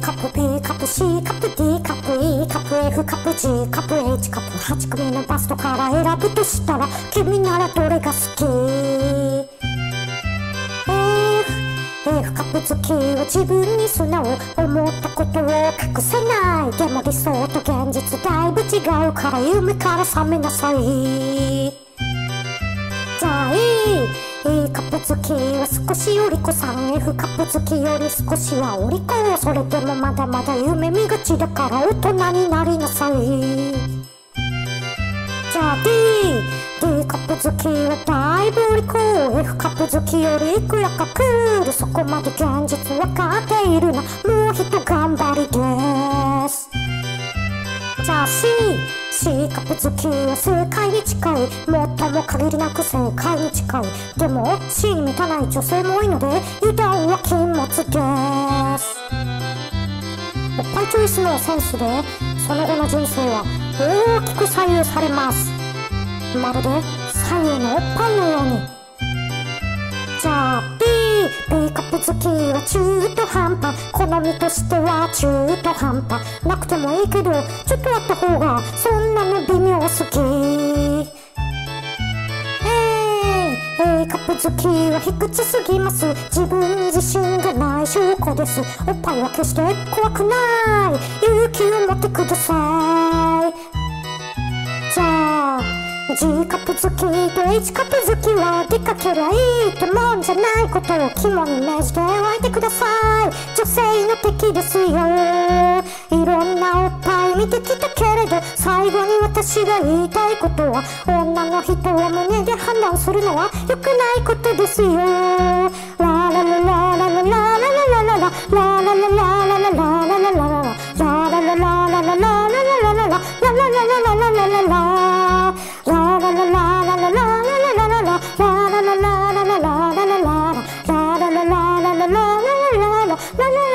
カップ B カップ C カップ D カップ E カップ F カップ G カップ H カップ8組のバストから選ぶとしたら君ならどれが好き F, F カップ好きは自分に素直思ったことを隠せないでも理想と現実だいぶ違うから夢から覚めなさいじゃあいい E カップ好きは少しより子さん F カップ好きより少しはお利口それでもまだまだ夢見がちだから大人になりなさいじゃあ D D カップ好きはだいぶお利口 F カップ好きよりいくらかクールそこまで現実わかっているなもう一頑張りでじゃあ C C カップ好きは正解に近い。最も限りなく正解に近い。でも C に満たない女性も多いので油断は禁物です。おっぱいチョイスのセンスでその後の人生は大きく左右されます。まるで左右のおっぱいのように。じゃあ B B カップ好きは中途半端。好みとしては中途半端。なくてもいいけどちょっとあった方がそんなの微妙好きえい A カップ好きは卑屈すぎます。自分に自信がない証拠です。おっぱいは決して怖くない。勇気を持ってください。G カップ好きと H カップ好きは出かけりゃいいってもんじゃないことを肝に銘じておいてください。女性の敵ですよいろんなおっぱい見てきたけれど最後に私が言いたいことは女の人を胸で判断するのは良くないことですよ。那那。